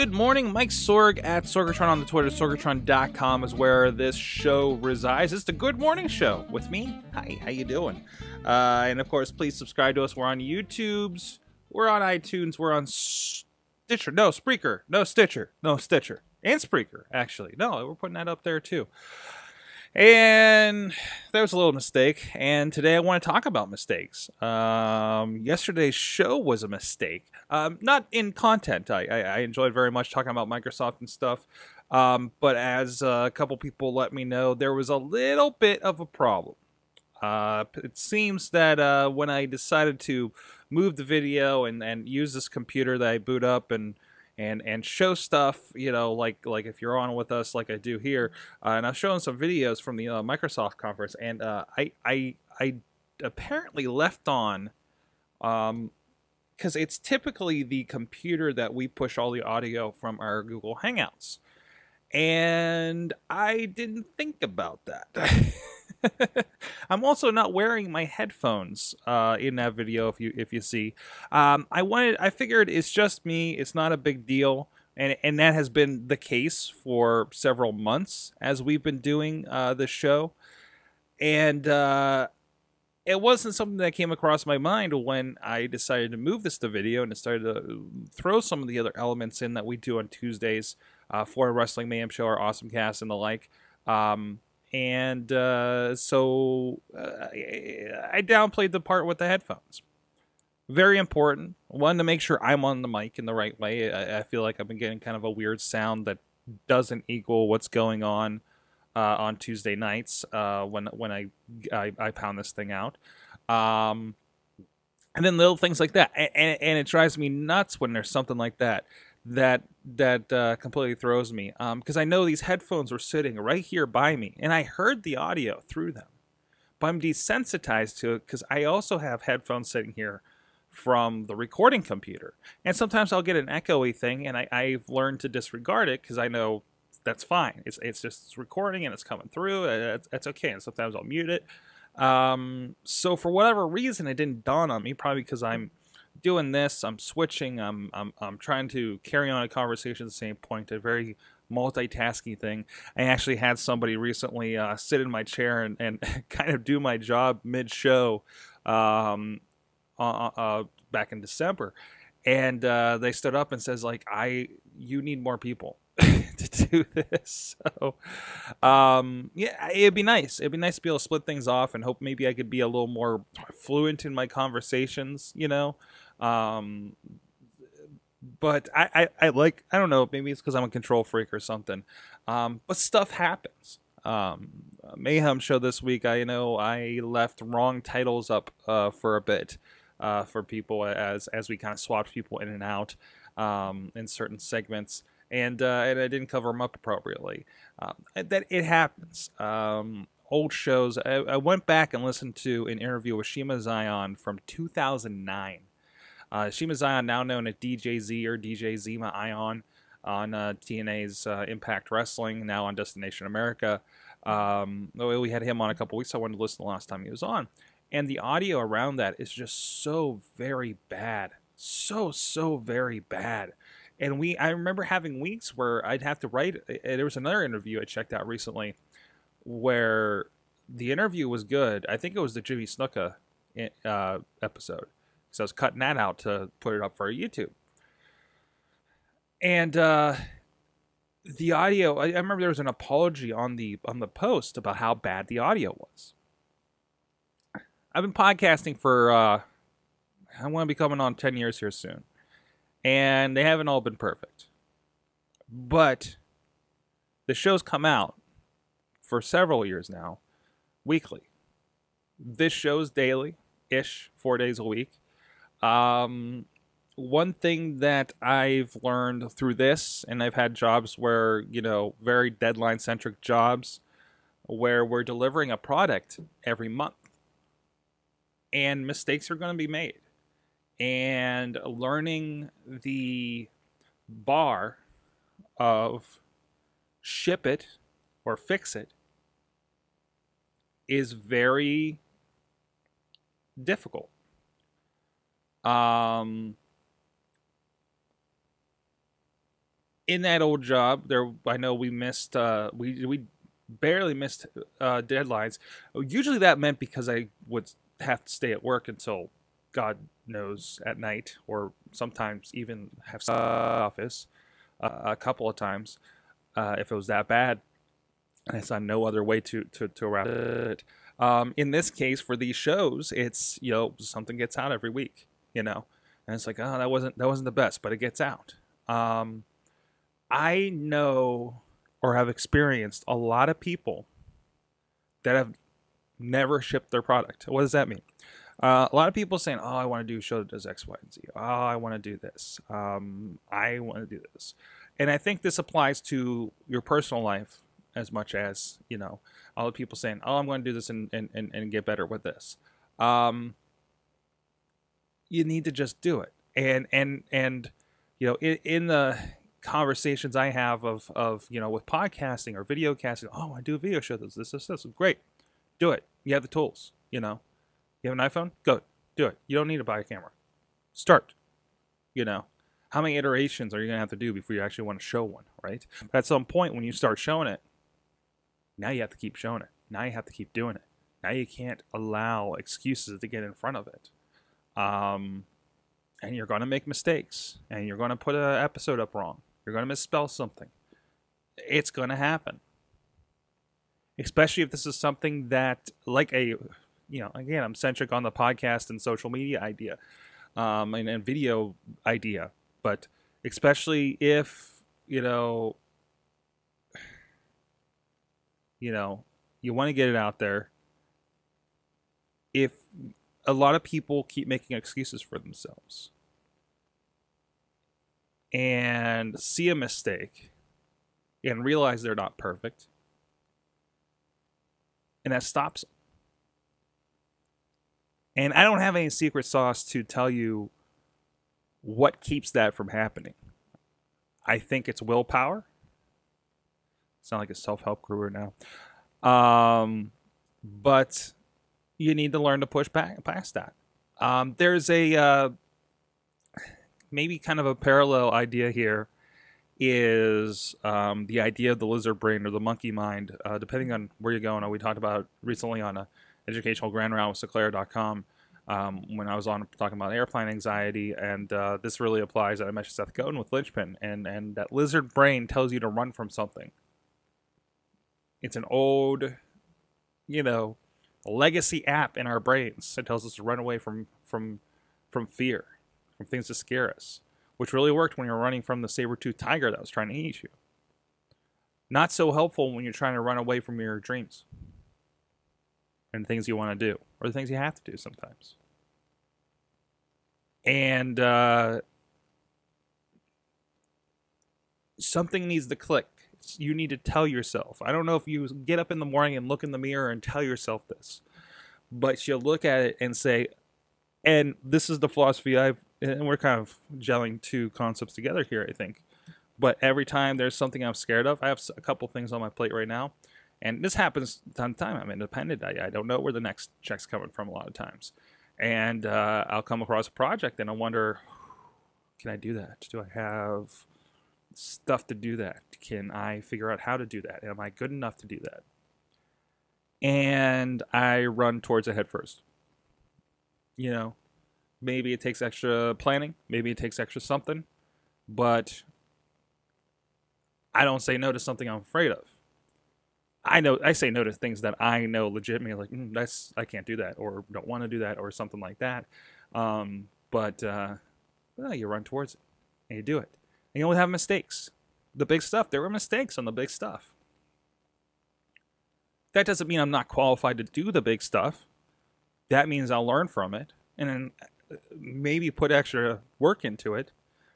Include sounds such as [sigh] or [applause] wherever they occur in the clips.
Good morning, Mike Sorg at Sorgatron on the Twitter. Sorgatron.com is where this show resides. It's the Good Morning Show with me. Hi, how you doing? Uh, and of course, please subscribe to us. We're on YouTube's, we're on iTunes, we're on Stitcher, no Spreaker, no Stitcher, no Stitcher, and Spreaker. Actually, no, we're putting that up there too. And that was a little mistake. And today I want to talk about mistakes. Um, yesterday's show was a mistake. Um, not in content. I, I, I, enjoyed very much talking about Microsoft and stuff. Um, but as a couple people let me know, there was a little bit of a problem. Uh, it seems that uh, when I decided to move the video and, and use this computer that I boot up and and and show stuff you know like like if you're on with us like i do here uh, and i'm showing some videos from the uh, microsoft conference and uh, i i i apparently left on um because it's typically the computer that we push all the audio from our google hangouts and i didn't think about that [laughs] [laughs] I'm also not wearing my headphones uh, in that video. If you if you see, um, I wanted I figured it's just me. It's not a big deal, and and that has been the case for several months as we've been doing uh, the show, and uh, it wasn't something that came across my mind when I decided to move this to video and started to throw some of the other elements in that we do on Tuesdays uh, for Wrestling Mayhem Show, our Awesome Cast, and the like. Um, and uh, so uh, I downplayed the part with the headphones. Very important. One to make sure I'm on the mic in the right way. I, I feel like I've been getting kind of a weird sound that doesn't equal what's going on uh, on Tuesday nights uh, when when I, I, I pound this thing out. Um, and then little things like that, and, and, and it drives me nuts when there's something like that that that uh, completely throws me because um, I know these headphones were sitting right here by me and I heard the audio through them, but I'm desensitized to it because I also have headphones sitting here from the recording computer, and sometimes I'll get an echoey thing, and I, I've learned to disregard it because I know that's fine. It's it's just recording and it's coming through. It's, it's okay, and sometimes I'll mute it. Um, so for whatever reason, it didn't dawn on me. Probably because I'm doing this, I'm switching, I'm, I'm, I'm trying to carry on a conversation at the same point, a very multitasking thing. I actually had somebody recently uh, sit in my chair and, and [laughs] kind of do my job mid show um, uh, uh, back in December. And uh, they stood up and says like, I, you need more people. [laughs] to do this. So, um, yeah, it'd be nice. It'd be nice to be able to split things off and hope maybe I could be a little more fluent in my conversations, you know. Um, but I, I, I like I don't know maybe it's because I'm a control freak or something. Um, but stuff happens. Um, Mayhem show this week. I know I left wrong titles up uh, for a bit uh, for people as as we kind of swapped people in and out um, in certain segments, and uh, and I didn't cover them up appropriately. Um, that it happens. Um, old shows. I, I, went back and listened to an interview with Shima Xion from 2009 uh, Shima Xion, now known as DJ Z or DJ Zema Ion on uh, TNA's uh, Impact Wrestling, now on Destination America. Um, we had him on a couple weeks. I wanted to listen the last time he was on, and the audio around that is just so very bad, so so very bad. And we, I remember having weeks where I'd have to write. There was another interview I checked out recently, where the interview was good. I think it was the Jimmy Snuka uh, episode so I was cutting that out to put it up for YouTube. And uh, the audio, I, I remember there was an apology on the on the post about how bad the audio was. I've been podcasting for uh, I want to be coming on 10 years here soon. And they haven't all been perfect. But the shows come out for several years now, weekly. This show's daily ish, four days a week. Um, one thing that I've learned through this, and I've had jobs where, you know, very deadline centric jobs where we're delivering a product every month and mistakes are going to be made. And learning the bar of ship it or fix it is very difficult um, in that old job, there I know we missed uh, we we barely missed uh, deadlines. Usually that meant because I would have to stay at work until God knows at night, or sometimes even have office uh, a couple of times uh, if it was that bad. And I saw no other way to to to wrap it. Um, in this case, for these shows, it's you know something gets out every week, you know, and it's like oh that wasn't that wasn't the best, but it gets out. Um, I know or have experienced a lot of people that have never shipped their product. What does that mean? Uh, a lot of people saying, "Oh, I want to do a show that does X, Y, and Z. Oh, I want to do this. Um, I want to do this." And I think this applies to your personal life as much as you know all the people saying, "Oh, I'm going to do this and and, and, and get better with this." Um, you need to just do it, and and and you know, in, in the conversations I have of of you know with podcasting or video casting, oh, I do a video show. This this this this great. Do it. You have the tools. You know, you have an iPhone? Go. Do it. You don't need to buy a camera. Start. You know, how many iterations are you going to have to do before you actually want to show one, right? But at some point, when you start showing it, now you have to keep showing it. Now you have to keep doing it. Now you can't allow excuses to get in front of it. Um, and you're going to make mistakes, and you're going to put an episode up wrong. You're going to misspell something. It's going to happen. Especially if this is something that, like a you know, again, I'm centric on the podcast and social media idea, um, and, and video idea, but especially if you know, you know, you want to get it out there. If a lot of people keep making excuses for themselves and see a mistake and realize they're not perfect, and that stops and I don't have any secret sauce to tell you what keeps that from happening. I think it's willpower. Sound like a self-help guru now. Um, but you need to learn to push back past that. Um, there's a uh, maybe kind of a parallel idea here is um, the idea of the lizard brain or the monkey mind, uh, depending on where you're going. We talked about recently on a educational grand round with Sinclair.com um, when I was on talking about airplane anxiety, and uh, this really applies. I mentioned Seth Godin with linchpin, and and that lizard brain tells you to run from something. It's an old, you know, legacy app in our brains. that tells us to run away from from from fear, from things that scare us, which really worked when you're running from the saber-toothed tiger that was trying to eat you. Not so helpful when you're trying to run away from your dreams and things you want to do or the things you have to do sometimes. And uh, something needs to click. You need to tell yourself. I don't know if you get up in the morning and look in the mirror and tell yourself this, but you look at it and say, and this is the philosophy I've, and we're kind of gelling two concepts together here, I think. But every time there's something I'm scared of, I have a couple things on my plate right now and this happens time to time. I'm independent. I, I don't know where the next check's coming from a lot of times. And uh, I'll come across a project and I wonder, can I do that? Do I have stuff to do that? Can I figure out how to do that? Am I good enough to do that? And I run towards it head first. You know, maybe it takes extra planning, maybe it takes extra something, but I don't say no to something I'm afraid of I know I say no to things that I know legitimately like mm, that's I can't do that or don't want to do that or something like that. Um, but uh, well, you run towards it and you do it. And you only have mistakes. The big stuff, there were mistakes on the big stuff. That doesn't mean I'm not qualified to do the big stuff. That means I'll learn from it and then uh, maybe put extra work into it,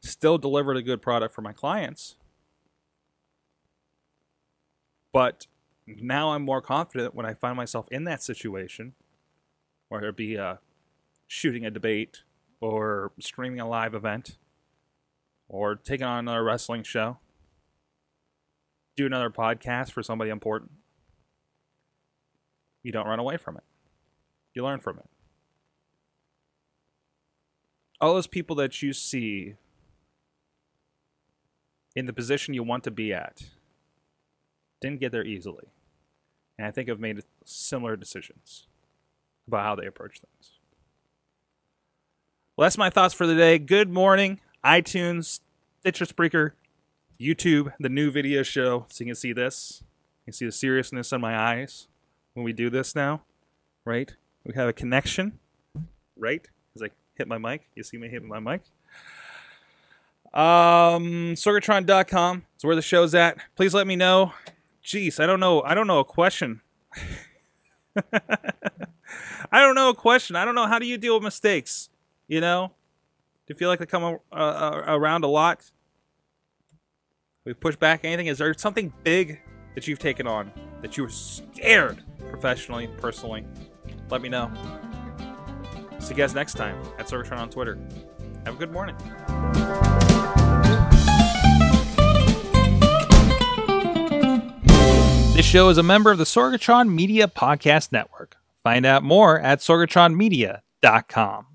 still deliver a good product for my clients. But now I'm more confident when I find myself in that situation, whether it be uh, shooting a debate or streaming a live event or taking on another wrestling show, do another podcast for somebody important. You don't run away from it. You learn from it. All those people that you see in the position you want to be at didn't get there easily. And I think have made similar decisions about how they approach things. Well, that's my thoughts for the day. Good morning, iTunes, Stitcher Spreaker, YouTube, the new video show. So you can see this. You can see the seriousness in my eyes when we do this now, right? We have a connection, right? As I hit my mic, you see me hitting my mic. Um, Sorgatron.com is where the show's at. Please let me know. Jeez, I don't know. I don't know a question. [laughs] I don't know a question. I don't know how do you deal with mistakes. You know, do you feel like they come uh, around a lot? We push back anything. Is there something big that you've taken on that you were scared professionally, personally? Let me know. See you guys next time at Sorgatron on Twitter. Have a good morning. This show is a member of the Sorgatron Media Podcast Network. Find out more at sorgatronmedia.com.